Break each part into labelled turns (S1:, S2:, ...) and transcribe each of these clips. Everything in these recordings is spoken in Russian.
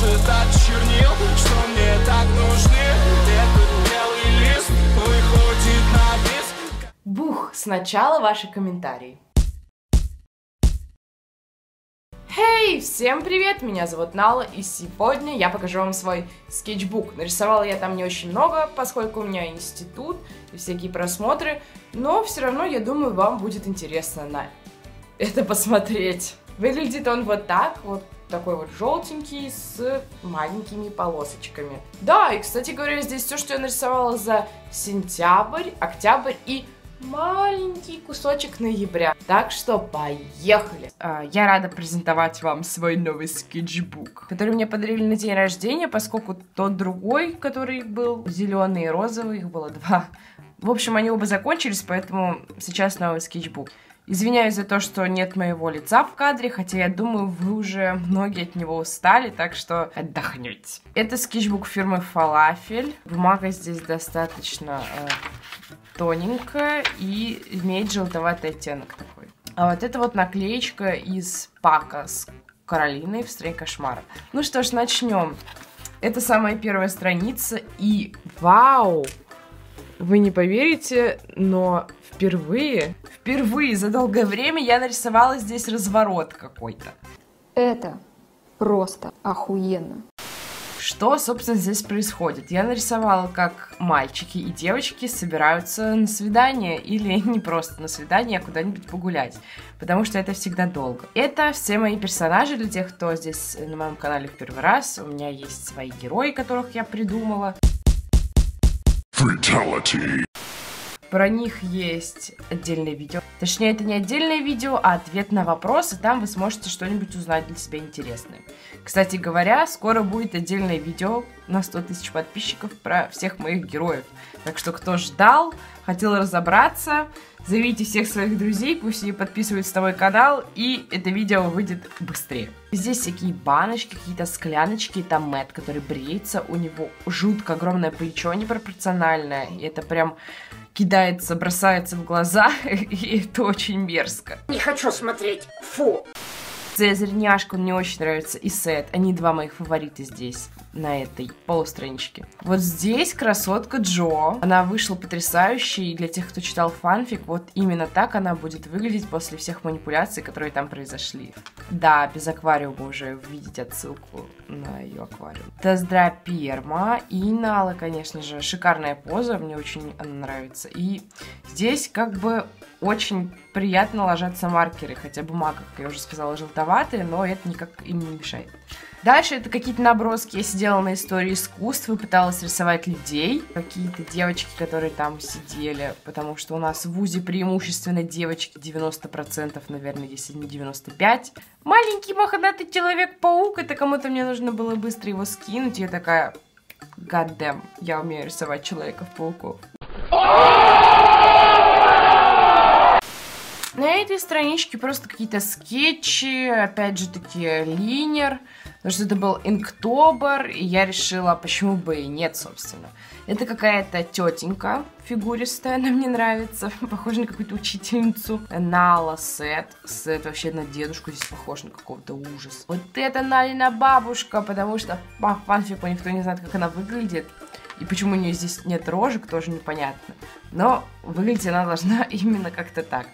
S1: может от чернил Что мне так нужны Этот белый лист выходит на диск
S2: Бух, сначала ваши комментарии. Хей, всем привет, меня зовут Нала, и сегодня я покажу вам свой скетчбук. Нарисовала я там не очень много, поскольку у меня институт и всякие просмотры, но все равно, я думаю, вам будет интересно на это посмотреть. Выглядит он вот так, вот такой вот желтенький с маленькими полосочками. Да, и, кстати говоря, здесь все, что я нарисовала за сентябрь, октябрь и маленький кусочек ноября. Так что поехали! А, Я рада презентовать вам свой новый скетчбук, который мне подарили на день рождения, поскольку тот другой, который был зеленый и розовый, их было два. В общем, они оба закончились, поэтому сейчас новый скетчбук. Извиняюсь за то, что нет моего лица в кадре, хотя я думаю, вы уже многие от него устали, так что отдохнете. Это скетчбук фирмы Falafel. Бумага здесь достаточно э, тоненькая и имеет желтоватый оттенок такой. А вот это вот наклеечка из пака с Каролиной в «Стране кошмара». Ну что ж, начнем. Это самая первая страница, и вау! Вы не поверите, но впервые, впервые за долгое время я нарисовала здесь разворот какой-то.
S3: Это просто охуенно.
S2: Что, собственно, здесь происходит? Я нарисовала, как мальчики и девочки собираются на свидание, или не просто на свидание, а куда-нибудь погулять, потому что это всегда долго. Это все мои персонажи для тех, кто здесь на моем канале в первый раз. У меня есть свои герои, которых я придумала.
S4: Fatality.
S2: Про них есть отдельное видео. Точнее, это не отдельное видео, а ответ на вопросы. Там вы сможете что-нибудь узнать для себя интересное. Кстати говоря, скоро будет отдельное видео на 100 тысяч подписчиков про всех моих героев. Так что, кто ждал, хотел разобраться, зовите всех своих друзей, пусть они подписываются на мой канал, и это видео выйдет быстрее. Здесь всякие баночки, какие-то скляночки, там Мэтт, который бреется, у него жутко огромное плечо непропорциональное, и это прям кидается, бросается в глаза, и это очень мерзко.
S5: Не хочу смотреть. Фу.
S2: Цезарь Няшка мне очень нравится, и Сет. Они два моих фаворита здесь, на этой полустраничке. Вот здесь красотка Джо. Она вышла потрясающей, и для тех, кто читал фанфик, вот именно так она будет выглядеть после всех манипуляций, которые там произошли. Да, без аквариума уже видите отсылку на ее аквариум. Тездра Перма и Нала, конечно же, шикарная поза, мне очень она нравится. И здесь как бы очень приятно ложатся маркеры, хотя бумага, как я уже сказала, желтоватая, но это никак им не мешает. Дальше это какие-то наброски. Я сидела на истории искусства, пыталась рисовать людей. Какие-то девочки, которые там сидели, потому что у нас в ВУЗе преимущественно девочки 90%, наверное, если не 95%. Маленький мохнатый Человек-паук, это кому-то мне нужно было быстро его скинуть. Я такая, гаддэм, я умею рисовать Человеков-пауков. На этой страничке просто какие-то скетчи, опять же таки линер, потому что это был инктобер, и я решила, почему бы и нет, собственно. Это какая-то тетенька фигуристая, она мне нравится, похожа на какую-то учительницу. Нала Сет, Сет вообще на дедушку здесь похож на какого-то ужас. Вот это Налина бабушка, потому что по фанфику никто не знает, как она выглядит. И почему у нее здесь нет рожек, тоже непонятно. Но выглядеть она должна именно как-то так.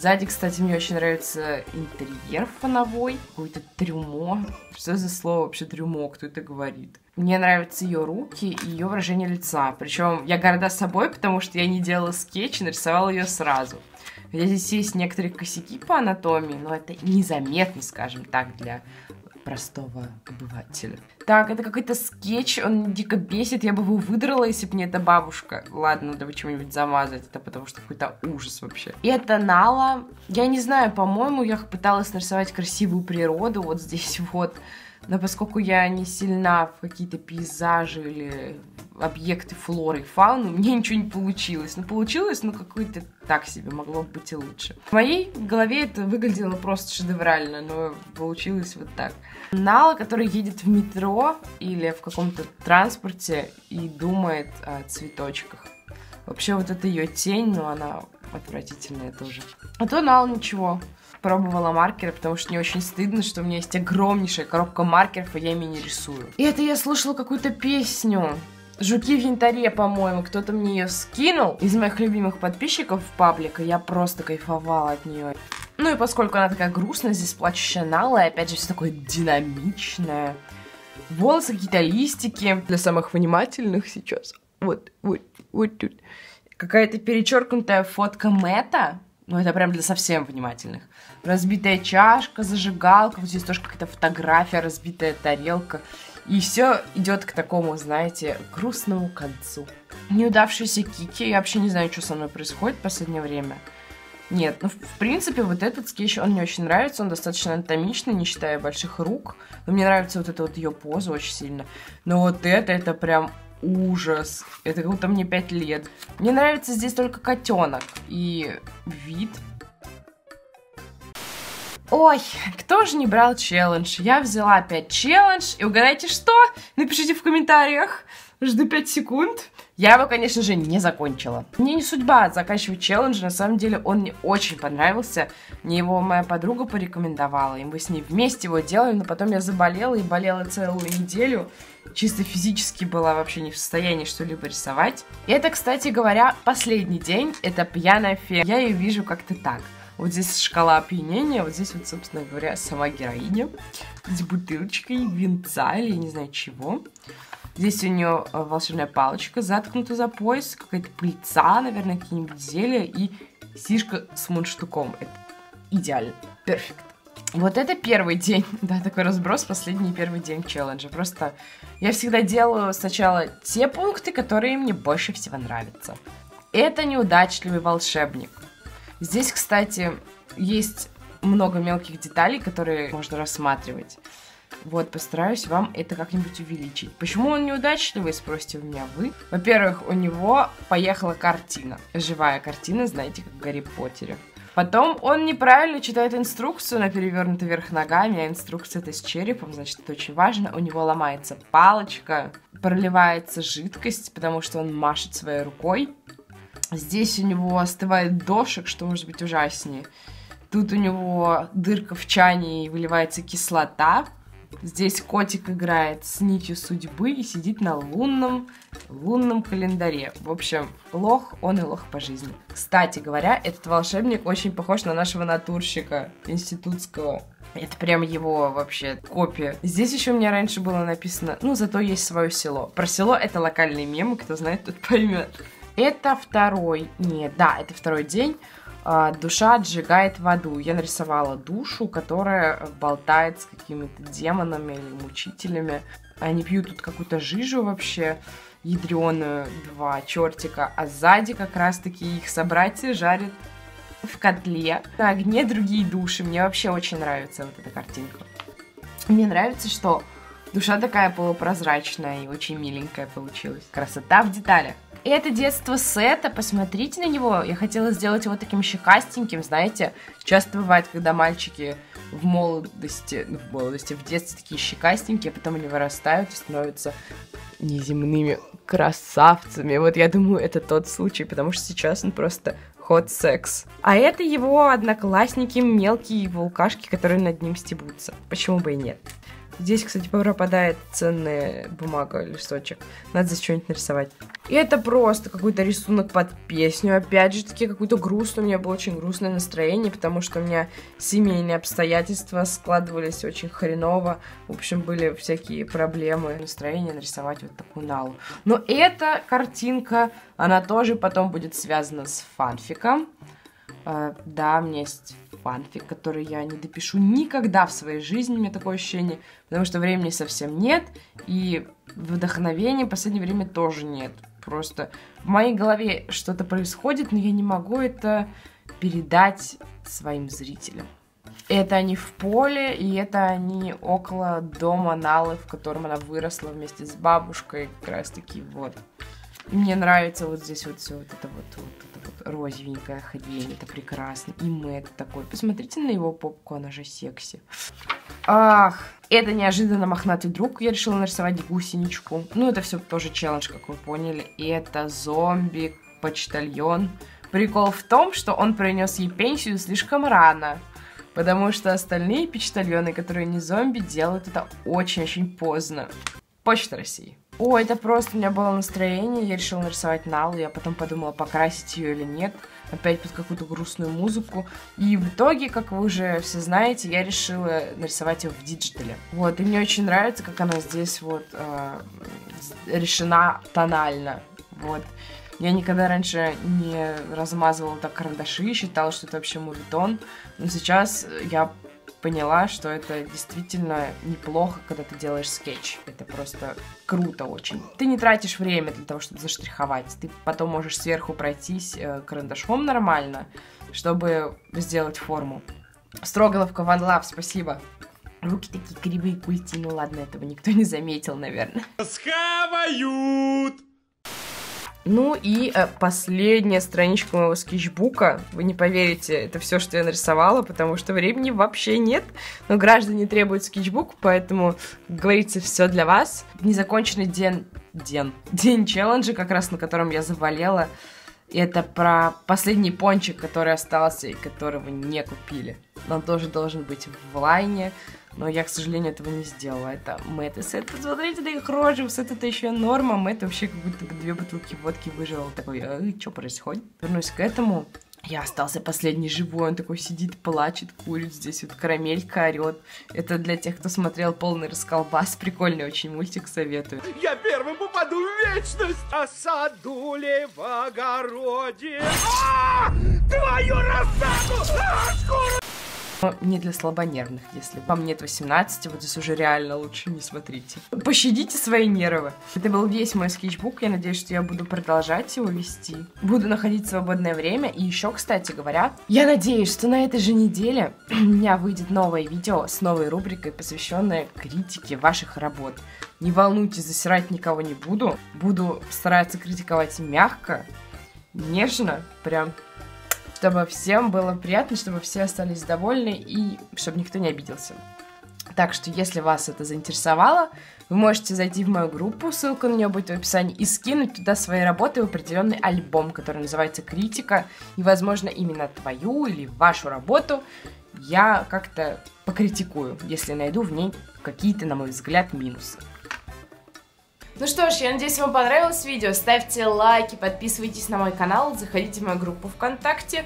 S2: Сзади, кстати, мне очень нравится интерьер фоновой. Какой-то трюмо. Что за слово вообще трюмо? Кто это говорит? Мне нравятся ее руки и ее выражение лица. Причем я горда собой, потому что я не делала скетч и нарисовала ее сразу. Хотя здесь есть некоторые косяки по анатомии, но это незаметно, скажем так, для простого обывателя. Так, это какой-то скетч, он дико бесит, я бы его выдрала, если бы не эта бабушка. Ладно, надо чего-нибудь замазать, это потому что какой-то ужас вообще. И это Нала, я не знаю, по-моему, я пыталась нарисовать красивую природу вот здесь вот, но поскольку я не сильна в какие-то пейзажи или объекты флоры и фауны, меня ничего не получилось. Ну, получилось, ну, какой-то так себе, могло быть и лучше. В моей голове это выглядело просто шедеврально, но получилось вот так. Нала, который едет в метро или в каком-то транспорте и думает о цветочках. Вообще вот эта ее тень, ну, она отвратительная тоже. А то Нал ничего. Пробовала маркеры, потому что мне очень стыдно, что у меня есть огромнейшая коробка маркеров, и я ими не рисую. И это я слушала какую-то песню. Жуки в янтаре, по-моему, кто-то мне ее скинул из моих любимых подписчиков в паблика. Я просто кайфовала от нее. Ну и поскольку она такая грустная, здесь плачущая Нала, и опять же все такое динамичное. Волосы, какие-то листики. Для самых внимательных сейчас. Вот, вот, вот тут. Какая-то перечеркнутая фотка Мэта. Ну, это прям для совсем внимательных. Разбитая чашка, зажигалка. Вот здесь тоже какая-то фотография, разбитая тарелка. И все идет к такому, знаете, грустному концу. Неудавшиеся кики. Я вообще не знаю, что со мной происходит в последнее время. Нет, ну, в принципе, вот этот скетч, он мне очень нравится, он достаточно анатомичный, не считая больших рук. Но мне нравится вот эта вот ее поза очень сильно. Но вот это, это прям ужас. Это как будто мне 5 лет. Мне нравится здесь только котенок и вид. Ой, кто же не брал челлендж? Я взяла опять челлендж, и угадайте что? Напишите в комментариях. Жду 5 секунд. Я его, конечно же, не закончила. Мне не судьба заканчивать челлендж, на самом деле он мне очень понравился. Мне его моя подруга порекомендовала, и мы с ней вместе его делали, но потом я заболела и болела целую неделю. Чисто физически была вообще не в состоянии что-либо рисовать. И это, кстати говоря, последний день, это пьяная фея. Я ее вижу как-то так. Вот здесь шкала опьянения, вот здесь вот, собственно говоря, сама героиня с бутылочкой винца или не знаю чего. Здесь у нее э, волшебная палочка заткнута за пояс, какая-то пыльца, наверное, какие-нибудь зелья и сишка с мундштуком. Это идеально. Перфект. Вот это первый день, да, такой разброс, последний первый день челленджа. Просто я всегда делаю сначала те пункты, которые мне больше всего нравятся. Это неудачливый волшебник. Здесь, кстати, есть много мелких деталей, которые можно рассматривать. Вот, постараюсь вам это как-нибудь увеличить. Почему он неудачливый, спросите у меня вы. Во-первых, у него поехала картина. Живая картина, знаете, как в Гарри Поттере. Потом он неправильно читает инструкцию на перевернутый вверх ногами, а инструкция это с черепом, значит, это очень важно. У него ломается палочка, проливается жидкость, потому что он машет своей рукой. Здесь у него остывает дошек, что может быть ужаснее. Тут у него дырка в чане и выливается кислота. Здесь котик играет с нитью судьбы и сидит на лунном, лунном календаре. В общем, лох, он и лох по жизни. Кстати говоря, этот волшебник очень похож на нашего натурщика институтского. Это прям его вообще копия. Здесь еще у меня раньше было написано, ну, зато есть свое село. Про село это локальный мем, кто знает, тот поймет. Это второй, нет, да, это второй день. А, душа отжигает воду. Я нарисовала душу, которая болтает с какими-то демонами или мучителями. Они пьют тут какую-то жижу вообще ядреную, два чертика, а сзади как раз-таки их собратья жарят в котле на огне другие души. Мне вообще очень нравится вот эта картинка. Мне нравится, что душа такая полупрозрачная и очень миленькая получилась. Красота в деталях. Это детство Сета, посмотрите на него. Я хотела сделать его таким щекастеньким, знаете. Часто бывает, когда мальчики в молодости, ну, в молодости, в детстве такие щекастенькие, а потом они вырастают и становятся неземными красавцами. Вот я думаю, это тот случай, потому что сейчас он просто ход секс. А это его одноклассники, мелкие вулкашки, которые над ним стебутся. Почему бы и нет? Здесь, кстати, пропадает ценная бумага, листочек. Надо здесь что-нибудь нарисовать. И это просто какой-то рисунок под песню. Опять же таки, какой-то грустный. У меня было очень грустное настроение, потому что у меня семейные обстоятельства складывались очень хреново. В общем, были всякие проблемы. Настроение нарисовать вот такую налу. Но эта картинка, она тоже потом будет связана с фанфиком. Uh, да, у меня есть фанфик, который я не допишу никогда в своей жизни, у меня такое ощущение, потому что времени совсем нет, и вдохновения в последнее время тоже нет. Просто в моей голове что-то происходит, но я не могу это передать своим зрителям. Это они в поле, и это они около дома Налы, в котором она выросла вместе с бабушкой, как раз таки вот. Мне нравится вот здесь вот все вот это вот, вот розовенькая хрень, это прекрасно. И Мэтт такой. Посмотрите на его попку, она же секси. Ах, это неожиданно мохнатый друг. Я решила нарисовать гусеничку. Ну, это все тоже челлендж, как вы поняли. И это зомби-почтальон. Прикол в том, что он принес ей пенсию слишком рано. Потому что остальные почтальоны, которые не зомби, делают это очень-очень поздно. Почта России. О, это просто у меня было настроение, я решила нарисовать Налу, я потом подумала, покрасить ее или нет, опять под какую-то грустную музыку. И в итоге, как вы уже все знаете, я решила нарисовать ее в диджитале. Вот, и мне очень нравится, как она здесь вот э, решена тонально. Вот. Я никогда раньше не размазывала так карандаши, считала, что это вообще моветон. Но сейчас я поняла, что это действительно неплохо, когда ты делаешь скетч. Это просто круто очень. Ты не тратишь время для того, чтобы заштриховать. Ты потом можешь сверху пройтись э, карандашом нормально, чтобы сделать форму. Строголовка One Love, спасибо. Руки такие кривые культи, ну ладно, этого никто не заметил, наверное.
S1: Схавают!
S2: Ну и э, последняя страничка моего скетчбука. Вы не поверите, это все, что я нарисовала, потому что времени вообще нет. Но граждане требуют скетчбук, поэтому, как говорится, все для вас. Незаконченный день... День. День челленджа, как раз на котором я заболела. И это про последний пончик, который остался и которого не купили. Он тоже должен быть в лайне. Но я, к сожалению, этого не сделала. Это Мэтт и Сет. Посмотрите на их рожи. Это еще норма. Мэтт вообще как будто бы две бутылки водки выжил. Такой, э, что происходит? Вернусь к этому. Я остался последний живой, он такой сидит, плачет, курит, здесь вот карамелька орет. Это для тех, кто смотрел полный расколбас, прикольный очень мультик, советую.
S1: Я первым попаду в вечность! А саду ли в огороде? А! Твою рассаду! А, шкуру!
S2: Не для слабонервных, если вам нет 18, вот здесь уже реально лучше не смотрите. Пощадите свои нервы. Это был весь мой скетчбук, я надеюсь, что я буду продолжать его вести. Буду находить свободное время, и еще, кстати говоря, я надеюсь, что на этой же неделе у меня выйдет новое видео с новой рубрикой, посвященной критике ваших работ. Не волнуйтесь, засирать никого не буду. Буду стараться критиковать мягко, нежно, прям чтобы всем было приятно, чтобы все остались довольны и чтобы никто не обиделся. Так что, если вас это заинтересовало, вы можете зайти в мою группу, ссылка на нее будет в описании, и скинуть туда свои работы в определенный альбом, который называется «Критика», и, возможно, именно твою или вашу работу я как-то покритикую, если найду в ней какие-то, на мой взгляд, минусы. Ну что ж, я надеюсь, вам понравилось видео. Ставьте лайки, подписывайтесь на мой канал, заходите в мою группу ВКонтакте.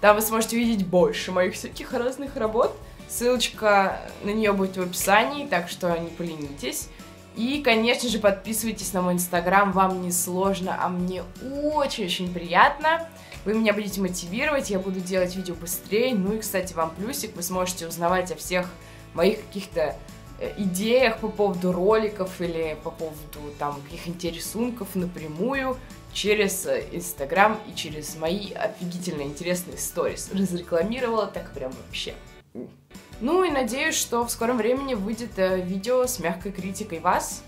S2: Там вы сможете увидеть больше моих всяких разных работ. Ссылочка на нее будет в описании, так что не поленитесь. И, конечно же, подписывайтесь на мой инстаграм, вам не сложно, а мне очень-очень приятно. Вы меня будете мотивировать, я буду делать видео быстрее. Ну и, кстати, вам плюсик, вы сможете узнавать о всех моих каких-то идеях по поводу роликов или по поводу там каких-нибудь рисунков напрямую через э, Инстаграм и через мои офигительно интересные сторис. Разрекламировала так прям вообще. Ну и надеюсь, что в скором времени выйдет э, видео с мягкой критикой вас,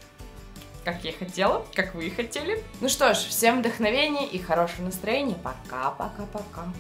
S2: как я хотела, как вы хотели. Ну что ж, всем вдохновения и хорошего настроения. Пока-пока-пока.